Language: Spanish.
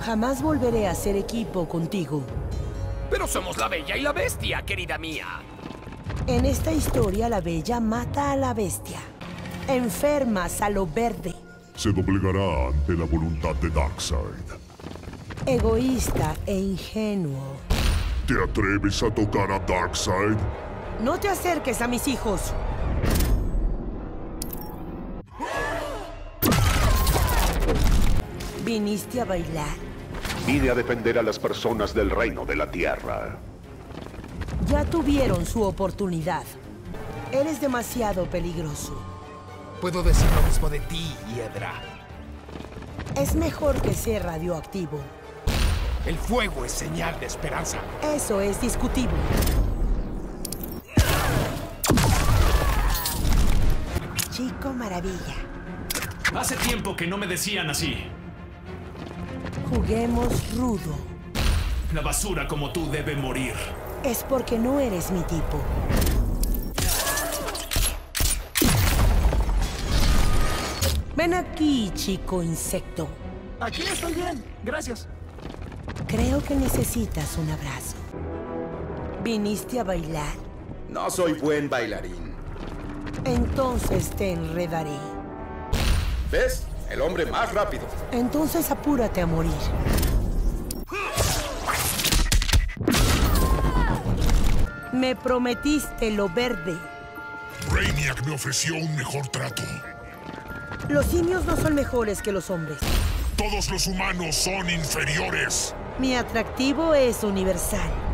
Jamás volveré a hacer equipo contigo. Pero somos la bella y la bestia, querida mía. En esta historia, la bella mata a la bestia. Enfermas a lo verde. Se doblegará ante la voluntad de Darkseid. Egoísta e ingenuo. ¿Te atreves a tocar a Darkseid? No te acerques a mis hijos. ¿Viniste a bailar? Vine a defender a las personas del reino de la tierra. Ya tuvieron su oportunidad. Eres demasiado peligroso. Puedo decir lo mismo de ti, Hiedra. Es mejor que ser radioactivo. El fuego es señal de esperanza. Eso es discutible. Chico Maravilla. Hace tiempo que no me decían así. Juguemos rudo. La basura como tú debe morir. Es porque no eres mi tipo. Ven aquí, chico insecto. Aquí estoy bien, gracias. Creo que necesitas un abrazo. ¿Viniste a bailar? No soy buen bailarín. Entonces te enredaré. ¿Ves? El hombre más rápido. Entonces apúrate a morir. Me prometiste lo verde. Brainiac me ofreció un mejor trato. Los simios no son mejores que los hombres. Todos los humanos son inferiores. Mi atractivo es universal.